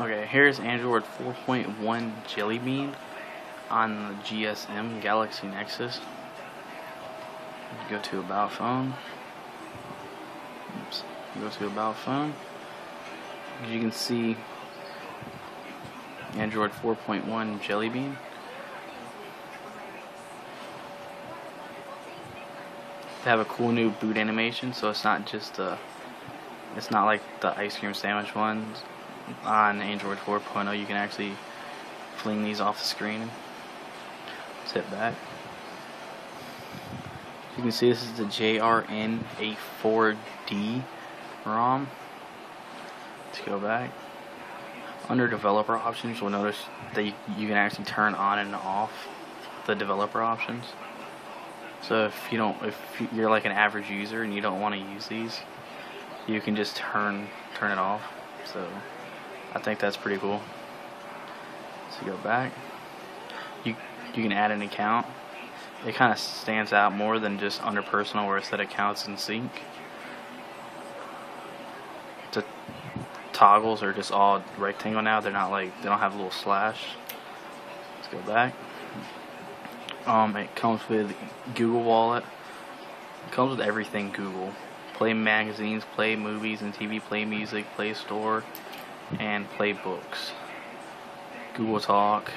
Okay, here's Android 4.1 Jelly Bean on the GSM Galaxy Nexus. Go to About Phone. Oops. Go to About Phone. As you can see, Android 4.1 Jelly Bean. They have a cool new boot animation, so it's not just a. It's not like the ice cream sandwich ones on Android 4.0. You can actually fling these off the screen. Sit back. You can see this is the JRN84D ROM. Let's go back. Under developer options, you'll notice that you, you can actually turn on and off the developer options. So if you don't, if you're like an average user and you don't want to use these, you can just turn turn it off. So I think that's pretty cool. So go back. You you can add an account. It kind of stands out more than just under personal where it said accounts in sync. The toggles are just all rectangle now. They're not like they don't have a little slash. Let's go back. Um, it comes with Google Wallet. It comes with everything Google. Play magazines, play movies and TV, play music, play store, and play books. Google Talk,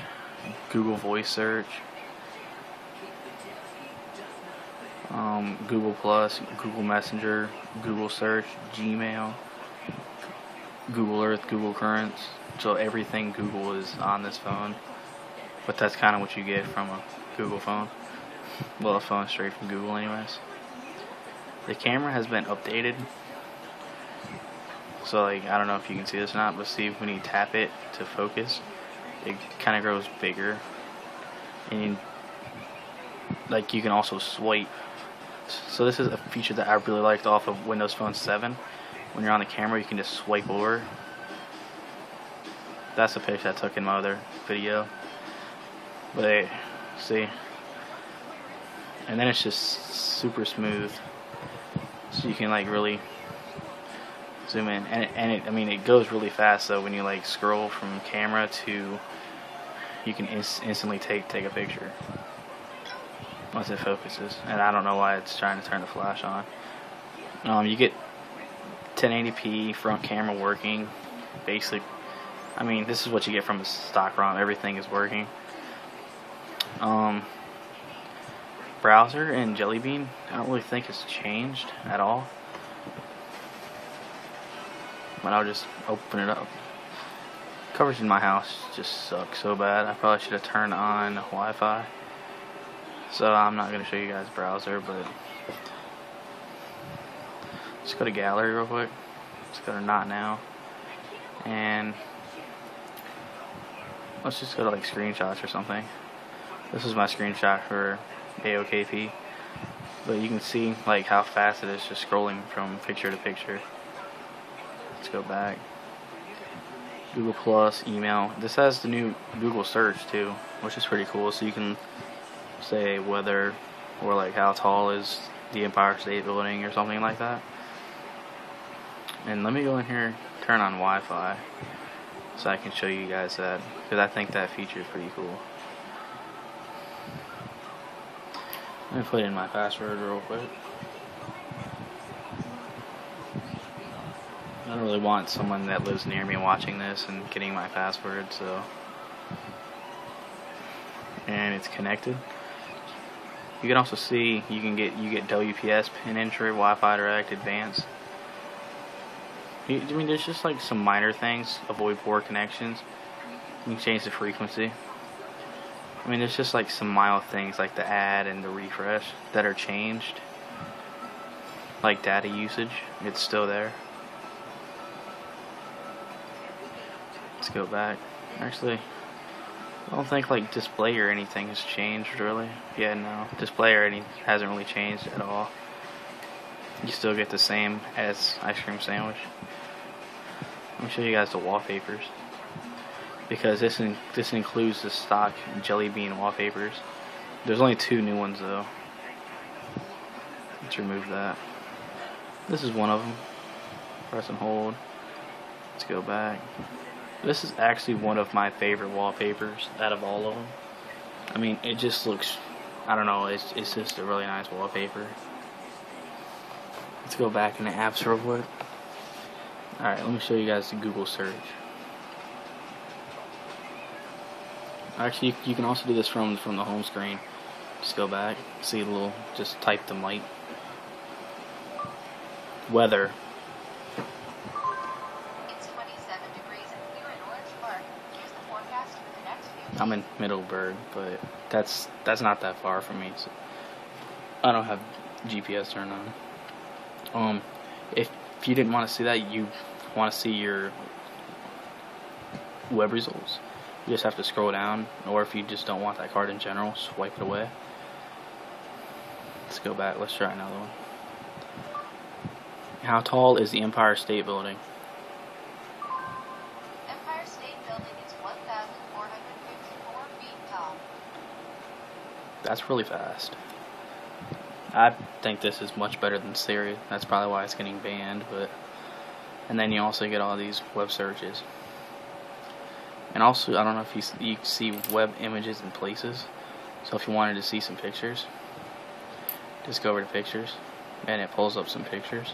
Google Voice Search, um, Google Plus, Google Messenger, Google Search, Gmail, Google Earth, Google Currents. So everything Google is on this phone. But that's kind of what you get from a Google phone. Well, a phone straight from Google, anyways. The camera has been updated. So, like, I don't know if you can see this or not, but see when you tap it to focus, it kind of grows bigger. And, like, you can also swipe. So, this is a feature that I really liked off of Windows Phone 7. When you're on the camera, you can just swipe over. That's the picture I took in my other video. But, hey, see and then it's just super smooth so you can like really zoom in and it, and it I mean it goes really fast though when you like scroll from camera to you can ins instantly take take a picture. Once it focuses and I don't know why it's trying to turn the flash on. Um, you get 1080p front camera working basic I mean this is what you get from a stock ROM. Everything is working. Um, browser and Jelly Bean, I don't really think it's changed at all. But I'll just open it up. Coverage in my house just sucks so bad. I probably should have turned on Wi-Fi. So I'm not going to show you guys browser, but let's go to gallery real quick. Let's go to not now. And let's just go to like screenshots or something. This is my screenshot for AOKP. But you can see like how fast it is just scrolling from picture to picture. Let's go back. Google Plus, email. This has the new Google search too, which is pretty cool. So you can say whether or like how tall is the Empire State Building or something like that. And let me go in here, turn on Wi-Fi, so I can show you guys that because I think that feature is pretty cool. Let me put in my password real quick. I don't really want someone that lives near me watching this and getting my password, so. And it's connected. You can also see you can get you get WPS pin entry, Wi-Fi direct, advanced. I mean, there's just like some minor things. Avoid poor connections. You can change the frequency. I mean, there's just like some mild things like the add and the refresh that are changed. Like data usage, it's still there. Let's go back. Actually, I don't think like display or anything has changed really. Yeah, no, display or anything hasn't really changed at all. You still get the same as ice cream sandwich. Let me show you guys the wallpapers because this in, this includes the stock jelly bean wallpapers. There's only two new ones though. Let's remove that. This is one of them. Press and hold. Let's go back. This is actually one of my favorite wallpapers out of all of them. I mean, it just looks, I don't know, it's, it's just a really nice wallpaper. Let's go back in the apps real quick. Alright, let me show you guys the Google search. Actually, you, you can also do this from, from the home screen. Just go back, see a little, just type the light. Weather. I'm in Middleburg, but that's that's not that far from me. So I don't have GPS turned on. Um, if, if you didn't want to see that, you want to see your web results. You just have to scroll down, or if you just don't want that card in general, swipe it away. Let's go back. Let's try another one. How tall is the Empire State Building? That's really fast. I think this is much better than Siri. That's probably why it's getting banned. But and then you also get all these web searches. And also, I don't know if you you see web images in places. So if you wanted to see some pictures, just go over to pictures, and it pulls up some pictures.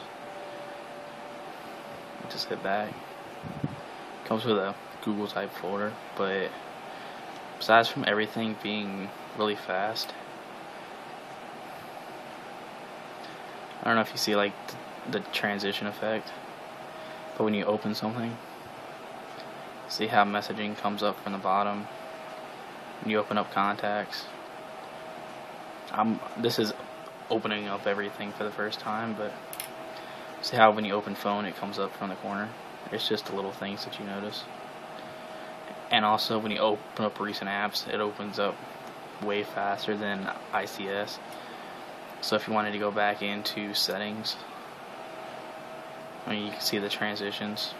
Just hit back. Comes with a Google type folder, but besides from everything being really fast, I don't know if you see like th- the transition effect, but when you open something, see how messaging comes up from the bottom. When you open up contacts, I'm this is opening up everything for the first time, but see how when you open phone it comes up from the corner. It's just the little things that you notice. And also when you open up recent apps, it opens up way faster than ICS. So if you wanted to go back into settings, I mean, you can see the transitions.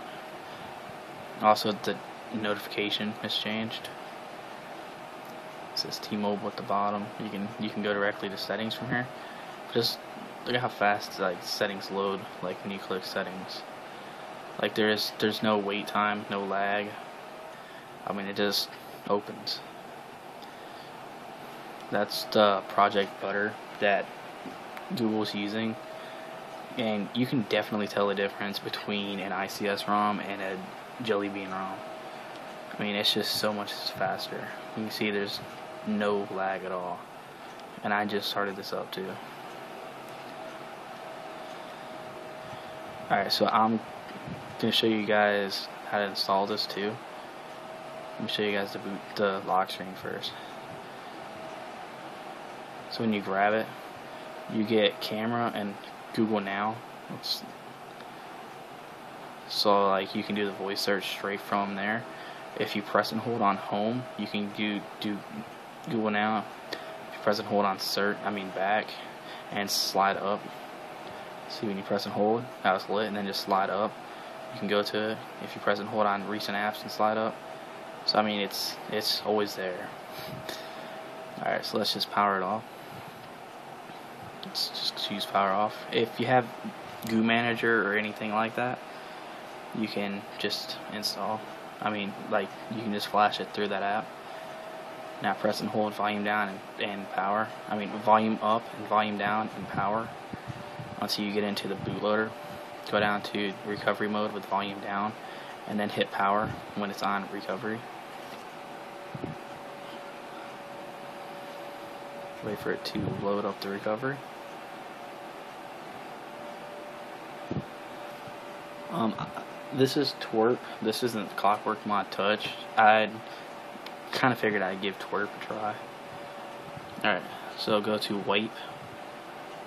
Also, the notification has changed. It says T-Mobile at the bottom. You can you can go directly to settings from here. Just look at how fast like settings load. Like when you click settings, like there is there's no wait time, no lag. I mean, it just opens. That's the Project Butter that Google's using, and you can definitely tell the difference between an ICS ROM and a Jelly Bean ROM. I mean, it's just so much faster. You can see there's no lag at all, and I just started this up too. Alright, so I'm gonna show you guys how to install this too. Let me show you guys the boot the lock screen first. So when you grab it, you get camera and Google Now. It's, so like you can do the voice search straight from there. If you press and hold on home, you can do do Google Now. If you press and hold on search, I mean back, and slide up. See when you press and hold, how it's lit, and then just slide up. You can go to it. If you press and hold on recent apps and slide up. So I mean, it's it's always there. All right, so let's just power it off. Let's just choose power off. If you have Goo Manager or anything like that, you can just install. I mean, like you can just flash it through that app. Now press and hold volume down and, and power. I mean, volume up and volume down and power. Until you get into the bootloader, go down to recovery mode with volume down, and then hit power when it's on recovery. Wait for it to load up the recovery. Um, this is TWRP. This isn't Clockwork Mod Touch. I kind of figured I'd give TWRP a try. Alright, so go to Wipe.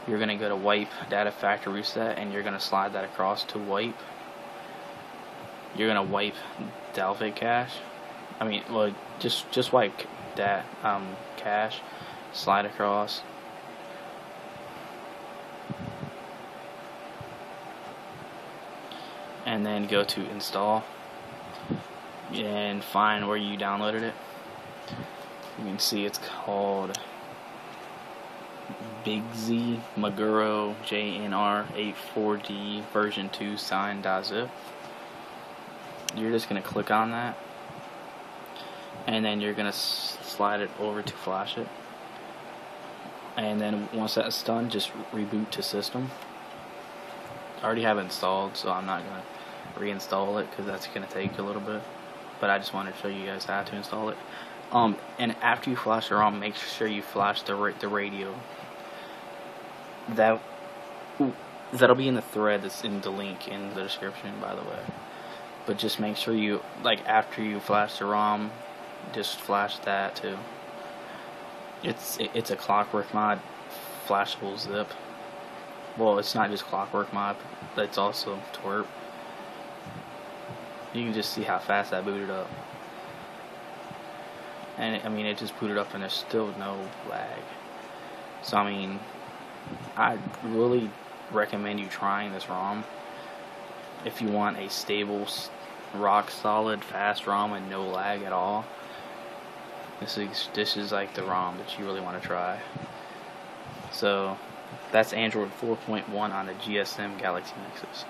You're going to go to Wipe Data Factory Reset, and you're going to slide that across to Wipe. You're going to wipe Dalvik cache. I mean, well, just just wipe that um, cache, slide across. Go to install and find where you downloaded it. You can see it's called Big Z Maguro JNR 84D version 2 sign.zip. you're just gonna click on that, and then you're gonna slide it over to flash it, and then once that's done, just reboot to system. I already have it installed, so I'm not gonna reinstall it because that's gonna take a little bit. But I just wanted to show you guys how to install it. Um, and after you flash the ROM, make sure you flash the the radio. That that'll be in the thread that's in the link in the description, by the way. But just make sure you like after you flash the ROM, just flash that too. It's it, it's a Clockwork mod flashable zip. Well, it's not just Clockwork mod, but it's also TWRP. You can just see how fast that booted up. And it, I mean, it just booted up and there's still no lag. So I mean, I really recommend you trying this ROM if you want a stable, rock solid, fast ROM and no lag at all. This is this is like the ROM that you really want to try. So that's Android 4.1 on the GSM Galaxy Nexus.